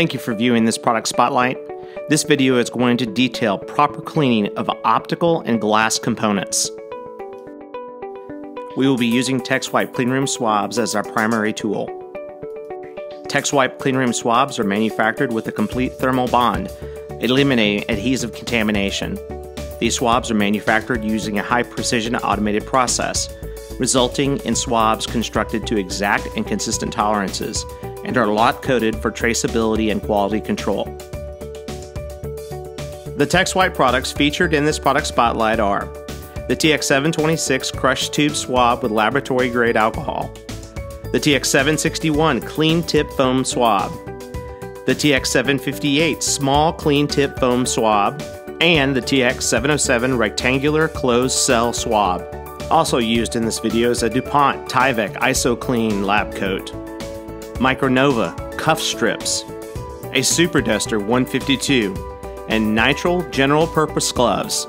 Thank you for viewing this product spotlight. This video is going to detail proper cleaning of optical and glass components. We will be using TexWipe Cleanroom swabs as our primary tool. TexWipe Cleanroom swabs are manufactured with a complete thermal bond, eliminating adhesive contamination. These swabs are manufactured using a high precision automated process, resulting in swabs constructed to exact and consistent tolerances and are lot coded for traceability and quality control. The TexWipe products featured in this product spotlight are the TX726 crushed tube swab with laboratory grade alcohol, the TX761 clean tip foam swab, the TX758 small clean tip foam swab, and the TX707 rectangular closed cell swab. Also used in this video is a DuPont Tyvek IsoClean lab coat, Micronova cuff strips, a Super Duster 152, and Nitrile general purpose gloves.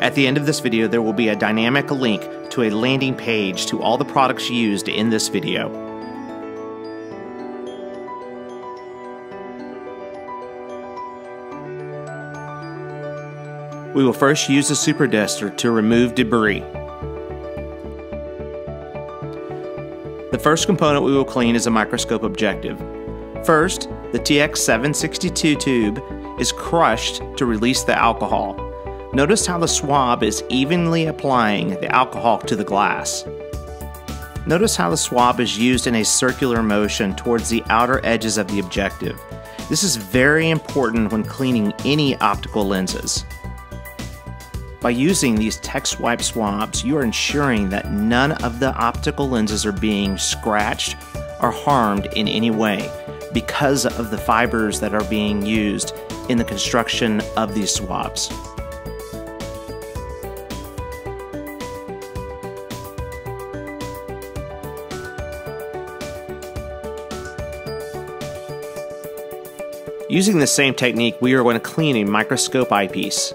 At the end of this video, there will be a dynamic link to a landing page to all the products used in this video. We will first use the Super Duster to remove debris. First component we will clean is a microscope objective. First, the TX762 tube is crushed to release the alcohol. Notice how the swab is evenly applying the alcohol to the glass. Notice how the swab is used in a circular motion towards the outer edges of the objective. This is very important when cleaning any optical lenses. By using these TexWipe swabs, you are ensuring that none of the optical lenses are being scratched or harmed in any way because of the fibers that are being used in the construction of these swabs. Using the same technique, we are going to clean a microscope eyepiece.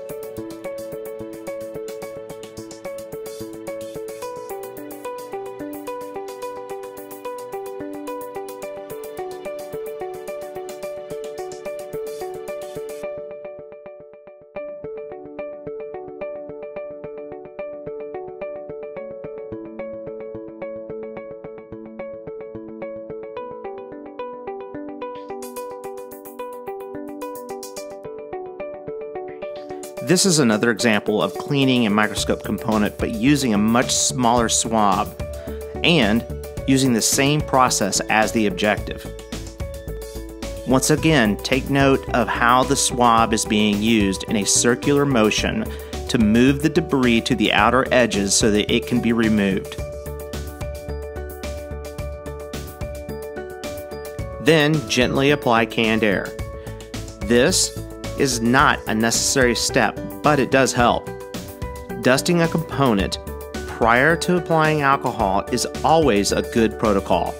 This is another example of cleaning a microscope component but using a much smaller swab and using the same process as the objective. Once again, take note of how the swab is being used in a circular motion to move the debris to the outer edges so that it can be removed. Then gently apply canned air. This is not a necessary step, but it does help. Dusting a component prior to applying alcohol is always a good protocol.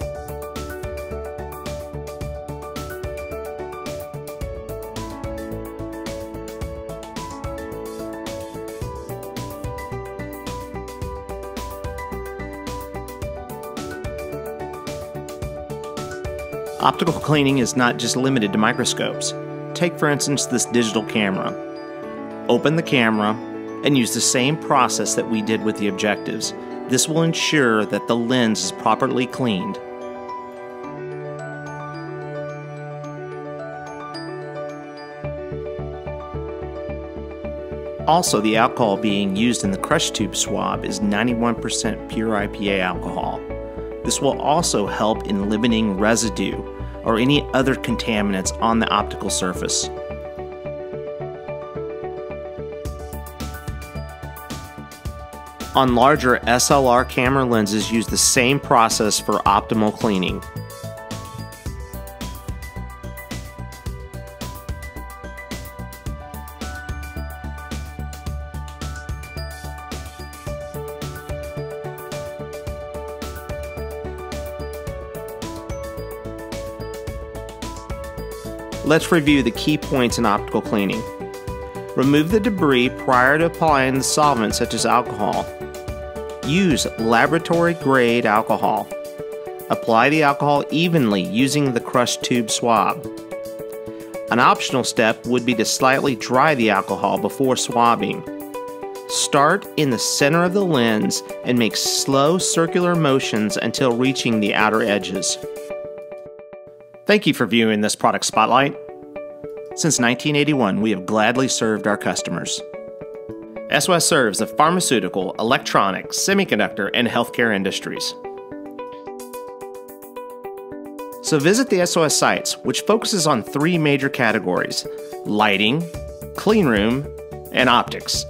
Optical cleaning is not just limited to microscopes. Take, for instance, this digital camera. Open the camera and use the same process that we did with the objectives. This will ensure that the lens is properly cleaned. Also, the alcohol being used in the crush tube swab is 91% pure IPA alcohol. This will also help in limiting residue or any other contaminants on the optical surface. On larger SLR camera lenses use the same process for optimal cleaning. Let's review the key points in optical cleaning. Remove the debris prior to applying the solvent such as alcohol. use laboratory grade alcohol. Apply the alcohol evenly using the crushed tube swab. An optional step would be to slightly dry the alcohol before swabbing. Start in the center of the lens and make slow circular motions until reaching the outer edges. Thank you for viewing this product spotlight. Since 1981, we have gladly served our customers. SOS serves the pharmaceutical, electronic, semiconductor, and healthcare industries. So visit the SOS sites, which focuses on three major categories lighting, clean room, and optics.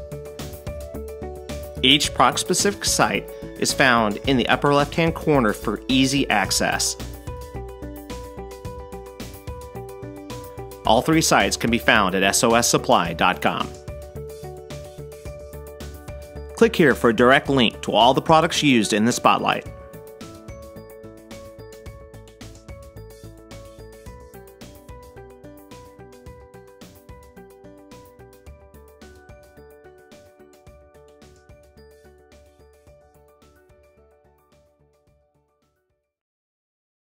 Each product specific site is found in the upper left hand corner for easy access. All three sites can be found at sossupply.com. Click here for a direct link to all the products used in the spotlight.